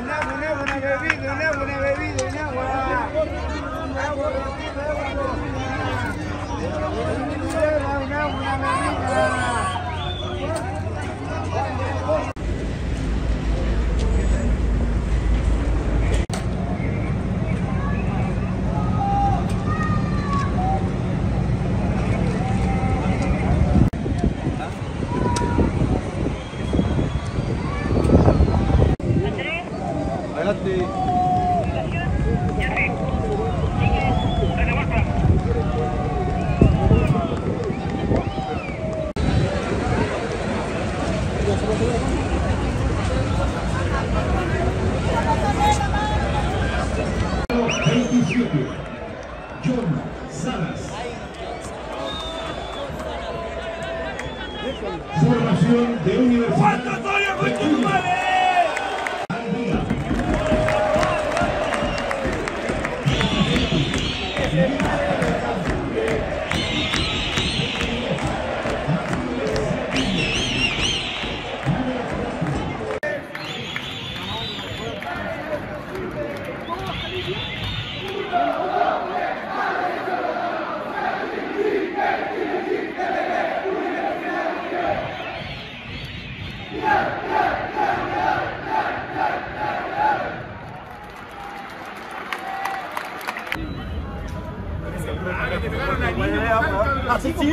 Un agua, un agua, una bebida, un agua, una の定期種目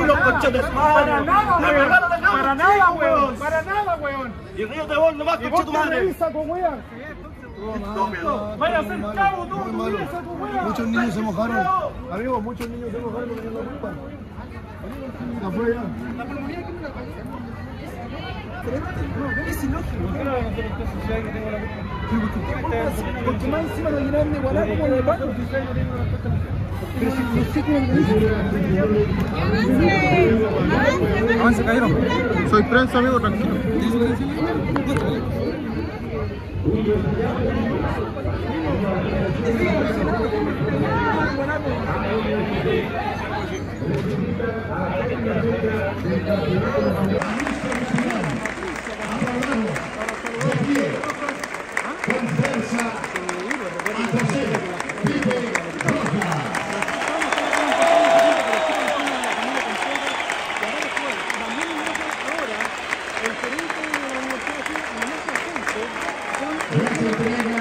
Los coches de madre. Para nada, La no Para nada, weón. Para nada, weón. Y Río de Bol nomás, ¿Y coche vos tu? Vaya a ser cabo todo tu weón. Muchos niños se mojaron. Amigo, muchos niños se mojaron no la culpa. Afuera. Porque más encima lo llenaron de guará como de pato. Pero si no sé cómo Avance, caballero. Soy prensa, amigo, tranquilo. Con 23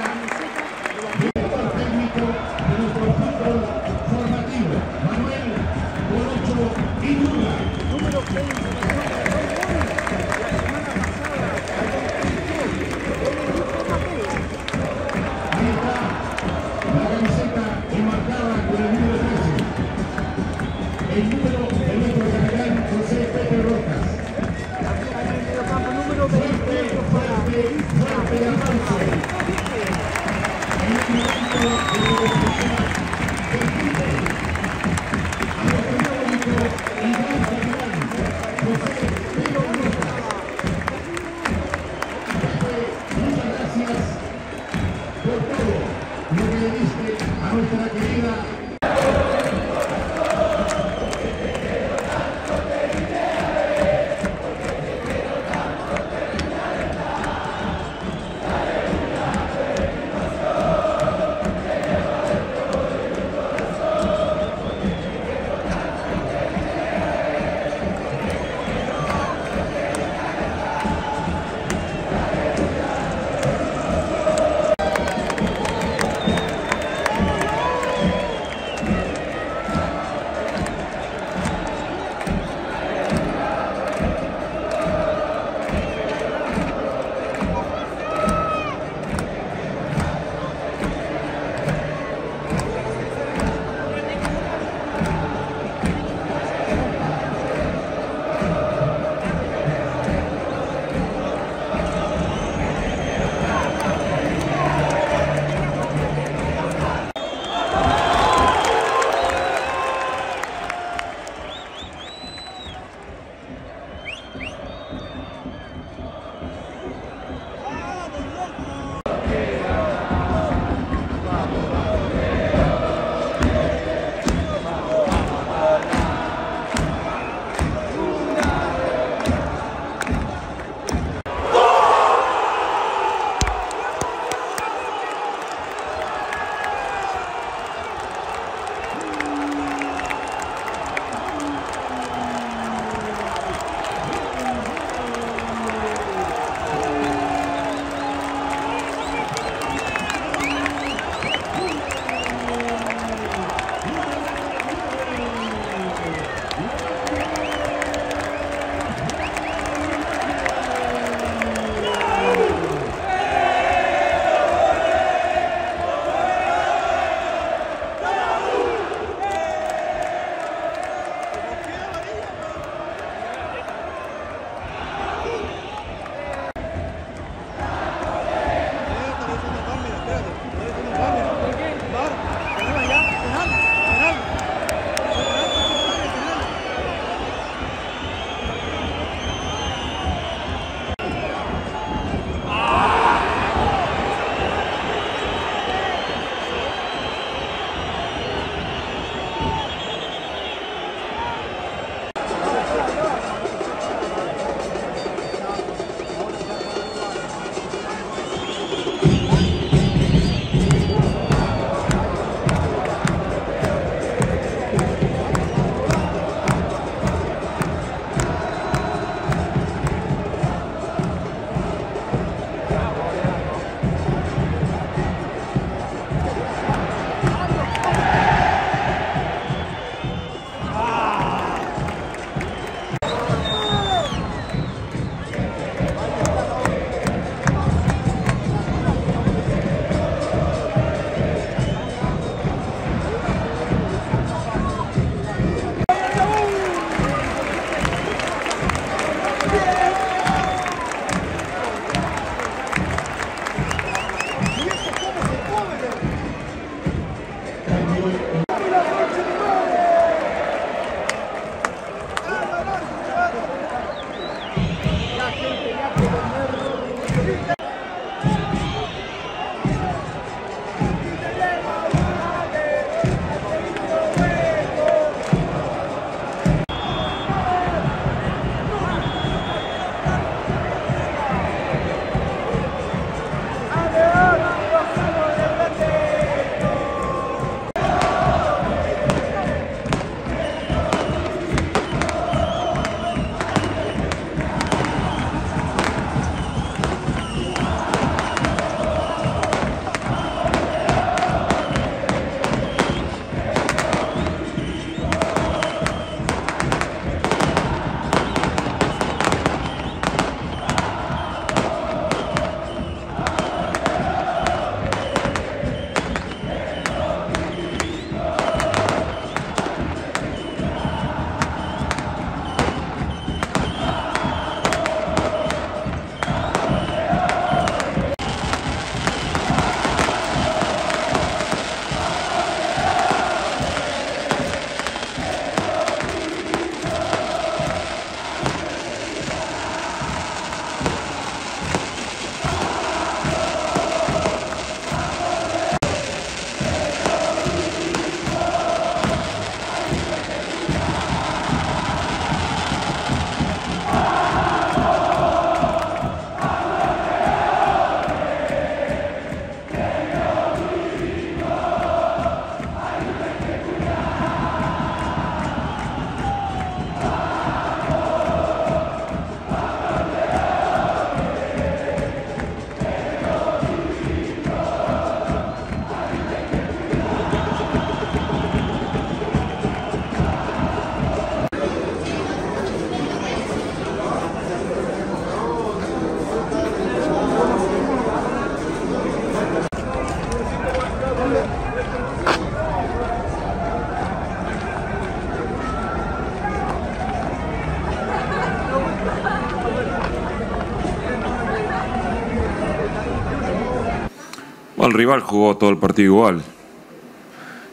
rival jugó todo el partido igual.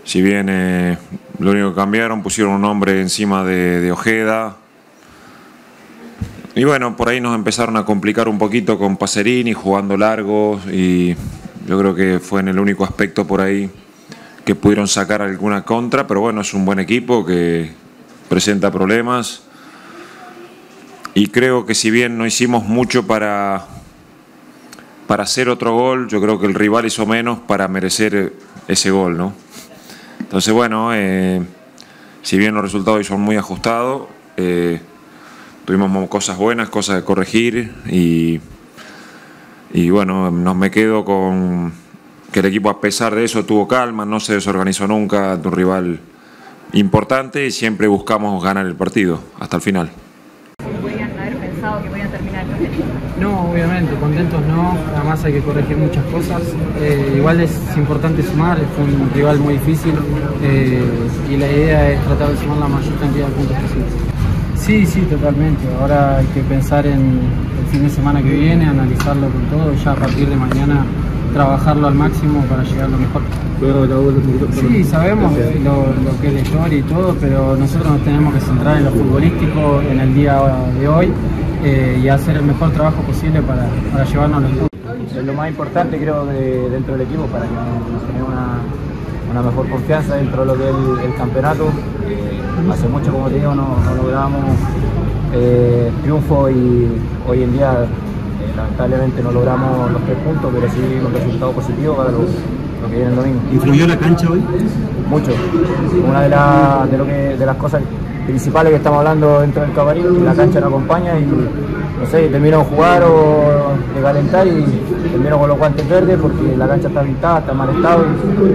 Si bien eh, lo único que cambiaron, pusieron un hombre encima de, de, Ojeda. Y bueno, por ahí nos empezaron a complicar un poquito con Pacerini, jugando largo. Y yo creo que fue en el único aspecto por ahí que pudieron sacar alguna contra. Pero bueno, es un buen equipo que presenta problemas. Y creo que si bien no hicimos mucho para, para hacer otro gol, yo creo que el rival hizo menos para merecer ese gol, ¿no? Entonces, bueno, eh, si bien los resultados son muy ajustados, eh, tuvimos cosas buenas, cosas de corregir y, y bueno, nos me quedo con que el equipo a pesar de eso tuvo calma, no se desorganizó nunca un rival importante y siempre buscamos ganar el partido hasta el final. No, obviamente, contentos no, además hay que corregir muchas cosas. Eh, igual es importante sumar, fue un rival muy difícil eh, y la idea es tratar de sumar la mayor cantidad de puntos posibles. Sí, sí, totalmente. Ahora hay que pensar en el fin de semana que viene, analizarlo con todo, ya a partir de mañana trabajarlo al máximo para llegar lo mejor. Sí, sabemos lo, lo, que es la historia y todo, pero nosotros nos tenemos que centrar en lo futbolístico en el día de hoy eh, y hacer el mejor trabajo posible para, para llevarnos los puntos. Es lo más importante creo de, dentro del equipo para que nos genere una, una, mejor confianza dentro de lo que es el, campeonato. Eh, hace mucho, como te digo, no, no logramos eh, triunfo y hoy en día lamentablemente no logramos los tres puntos, pero sí un resultado positivo para los, lo que viene el domingo. ¿Influyó la cancha hoy? Mucho. Una de, la, de, lo que, de las cosas principales que estamos hablando dentro del camarín, la cancha nos acompaña y no sé, termino de jugar o de calentar y termino con los guantes verdes porque la cancha está pintada, está en mal estado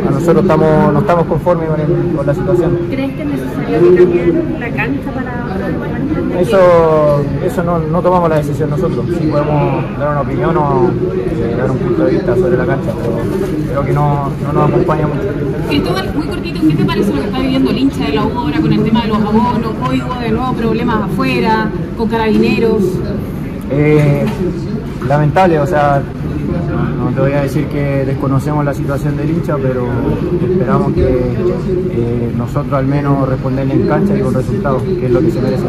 y a nosotros estamos, no estamos conformes con, el, con la situación. ¿Crees que es necesario que cambien la cancha para eso, eso no, no, tomamos la decisión nosotros, sí podemos dar una opinión o eh, dar un punto de vista sobre la cancha, pero creo que no, no nos acompaña mucho. Cristóbal, muy cortito, ¿qué te parece lo que está viviendo el hincha de la U ahora con el tema de los abonos? Hoy hubo de nuevo problemas afuera, con carabineros. Eh, lamentable, o sea, no te voy a decir que desconocemos la situación del hincha, pero esperamos que eh, nosotros al menos responderle en cancha y con resultados, que es lo que se merece.